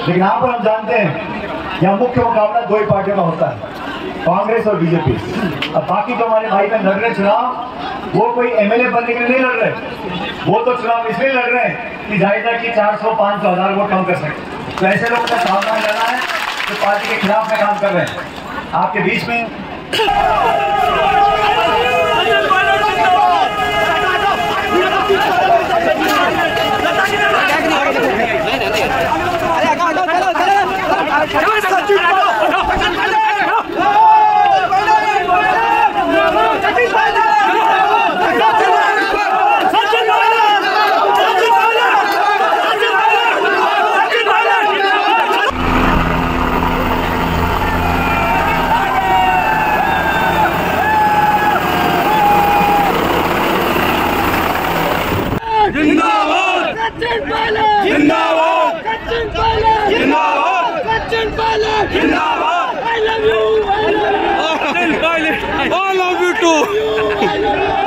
लेकिन यहाँ पर हम जानते हैं, यहाँ मुख्य मुकाबला दो ही पार्टियों का होता है, कांग्रेस और बीजेपी। अब बाकी जो हमारे भाई बहन लड़ रहे चुनाव, वो कोई एमएलए बनने के लिए नहीं लड़ रहे। वो तो चुनाव इसलिए लड़ रहे हैं कि जायदा की 400 500 हज़ार वोट कम कर सके। तो ऐसे लोगों को सावधान रहना है जो पार्टी के खिलाफ में काम कर रहे हैं। आपके बीच में सचिन पायलट जिंदाबाद I love you I love you. I love you too. I love you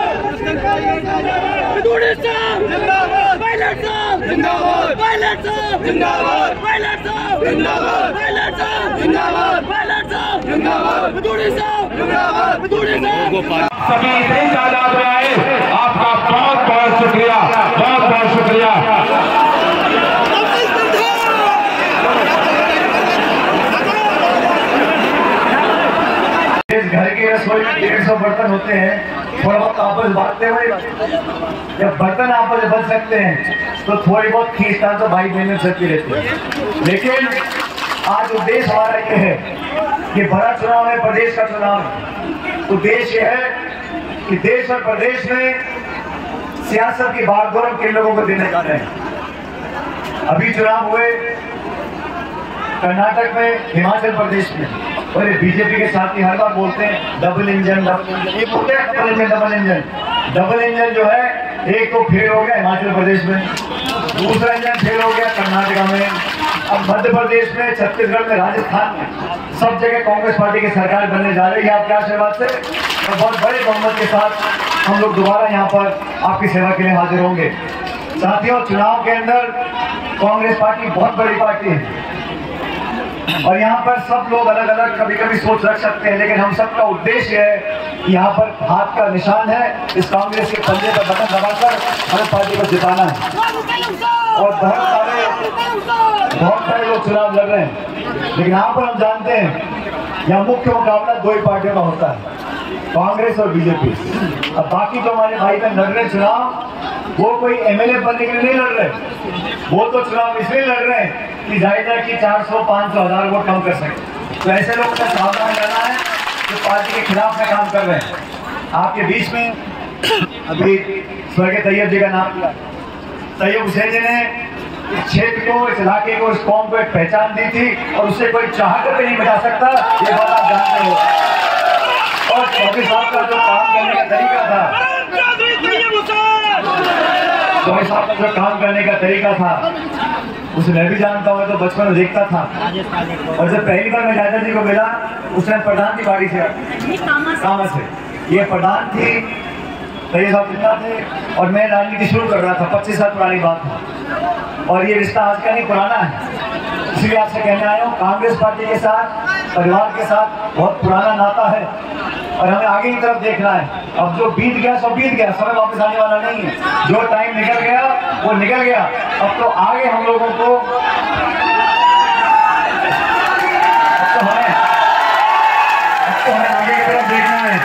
Dude साहब जिंदाबाद पायलट साहब जिंदाबाद पायलट साहब जिंदाबाद पायलट साहब जिंदाबाद पायलट साहब जिंदाबाद पायलट साहब जिंदाबाद दुड़े साहब जिंदाबाद दुड़े साहब सभी इतनी तादाद आए। आपका बहुत बहुत शुक्रिया बहुत बहुत शुक्रिया इस रसोई में डेढ़ सौ बर्तन होते हैं। थोड़ा बहुत आपस बांटते हुए जब बर्तन आपस में बच सकते हैं तो थोड़ी बहुत खींचतान तो भाई बहन चलती रहती है। लेकिन आज उद्देश्य हमारा ये है कि बड़ा चुनाव है, प्रदेश का चुनाव है। उद्देश्य ये है कि देश और प्रदेश में सियासत की बागडोर हम किन लोगों को देने जा रहे हैं? अभी चुनाव हुए कर्नाटक में, हिमाचल प्रदेश में। और ये बीजेपी के साथ ही हर बार बोलते हैं डबल इंजन डबल ये बोलते हैं double engine double engine double engine जो है, एक तो फेल हो गया हिमाचल प्रदेश में, दूसरा इंजन फेल हो गया कर्नाटका में। अब मध्य प्रदेश में, छत्तीसगढ़ में, राजस्थान में, सब जगह कांग्रेस पार्टी की सरकार बनने जा रही है। आपके आशीर्वाद से? और बहुत बड़े बहुमत के साथ हम लोग दोबारा यहाँ पर आपकी सेवा के लिए हाजिर होंगे। साथियों, चुनाव के अंदर कांग्रेस पार्टी बहुत बड़ी पार्टी है। और यहाँ पर सब लोग अलग अलग कभी कभी सोच रख सकते हैं, लेकिन हम सबका उद्देश्य है यहाँ पर हाथ का निशान है। इस कांग्रेस के पंजे पर बटन दबाकर हमें पार्टी को जिताना है। और बहुत सारे बहुत सारे लोग चुनाव लड़ रहे हैं। लेकिन यहाँ पर हम जानते हैं, यहाँ मुख्य मुकाबला दो ही पार्टियों का होता है, कांग्रेस और बीजेपी। अब बाकी जो हमारे भाई बहन लड़ रहे चुनाव वो कोई एमएलए बनने के लिए नहीं लड़ रहे। वो तो चुनाव इसलिए लड़ रहे हैं कि जायदा की 400 500 हज़ार वोट कम कर सके। तो ऐसे लोग का सावधान रहना है जो पार्टी के खिलाफ में काम कर रहे हैं। आपके बीच में अभी स्वर्गीय तैयब जी का नाम लिया। तैयब हुसैन जी ने इस क्षेत्र को, इस इलाके को, इस कौम को एक पहचान दी थी और उससे कोई चाह कर नहीं मिटा सकता, ये बात आप जानते हो। और चौधरी साहब का जो काम करने का तरीका था चौधरी साहब का जो काम करने का तरीका था। उसे मैं भी जानता हूँ तो बचपन में देखता था। और जब पहली बार मैं राजा जी को मिला उस टाइम प्रधान की बाड़ी से कामा से ये प्रधान थी तैयार साहब जितना थे। और मैं राजनीति शुरू कर रहा था पच्चीस साल पुरानी बात था और ये रिश्ता आज का नहीं पुराना है। इसलिए आपसे कहने आया हूँ, कांग्रेस पार्टी के साथ, परिवार के साथ बहुत पुराना नाता है और हमें आगे की तरफ़ देखना है। अब जो बीत गया, सो बीत गया, समय वापस आने वाला नहीं है। जो टाइम निकल गया, वो निकल गया। अब तो आगे हम लोगों को अब तो हमें अब तो हमें आगे की तरफ़ देखना है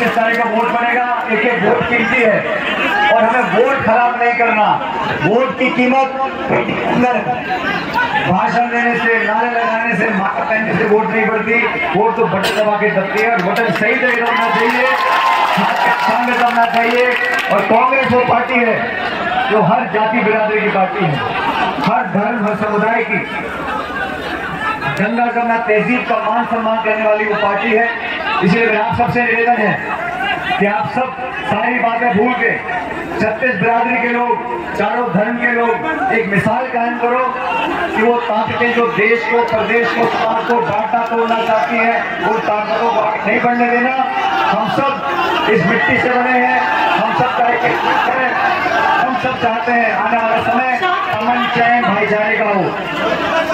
पच्चीस तारीख को वोट बनेगा, एक एक वोट कीमती है। और हमें वोट खराब नहीं करना। वोट की कीमत भाषण देने से, नारे लगाने से माथा पहनने से वोट नहीं बढ़ती। वोट तो बटन दबा के दबती है। और बटन सही जगह दबना चाहिए। सामने दबना चाहिए। और कांग्रेस वो पार्टी है, जो हर जाति बिरादरी की पार्टी है। हर धर्म, हर समुदाय की। गंगा जमुना तहजीब का मान सम्मान करने वाली वो पार्टी है। इसलिए मेरा आप सबसे निवेदन है कि आप सब सारी बातें भूल के छत्तीस बिरादरी के लोग, चारों धर्म के लोग एक मिसाल कायम करो कि वो ताकतें जो देश को, प्रदेश को, समाज को बांटा तोड़ना चाहती है, वो ताकतों को नहीं बढ़ने देना। हम सब इस मिट्टी से बने हैं। हम सब का एक हम सब चाहते हैं आने वाला समय अमन चैन भाईचारे का हो।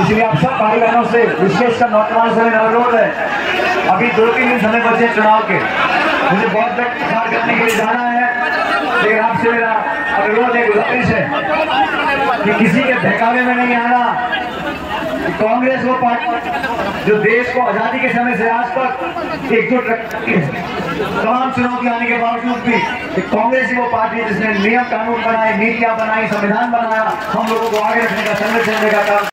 इसलिए आप सब भाई बहनों से विशेषकर नौजवान से मेरा अनुरोध है। अभी दो तीन दिन समय बचे चुनाव के। मुझे बहुत प्रचार करने के लिए जाना है। लेकिन आपसे मेरा अनुरोध है गुजारिश है कि किसी के बहकावे में नहीं आना। कांग्रेस वो पार्टी जो देश को आज़ादी के समय से आज तक एकजुट रखती है। तमाम चुनौती आने के बावजूद भी कांग्रेस ही वो पार्टी जिसने नियम कानून बनाए, नीतियाँ बनाई, संविधान बनाया। हम लोगों को आगे रखने का संरक्षण देने का काम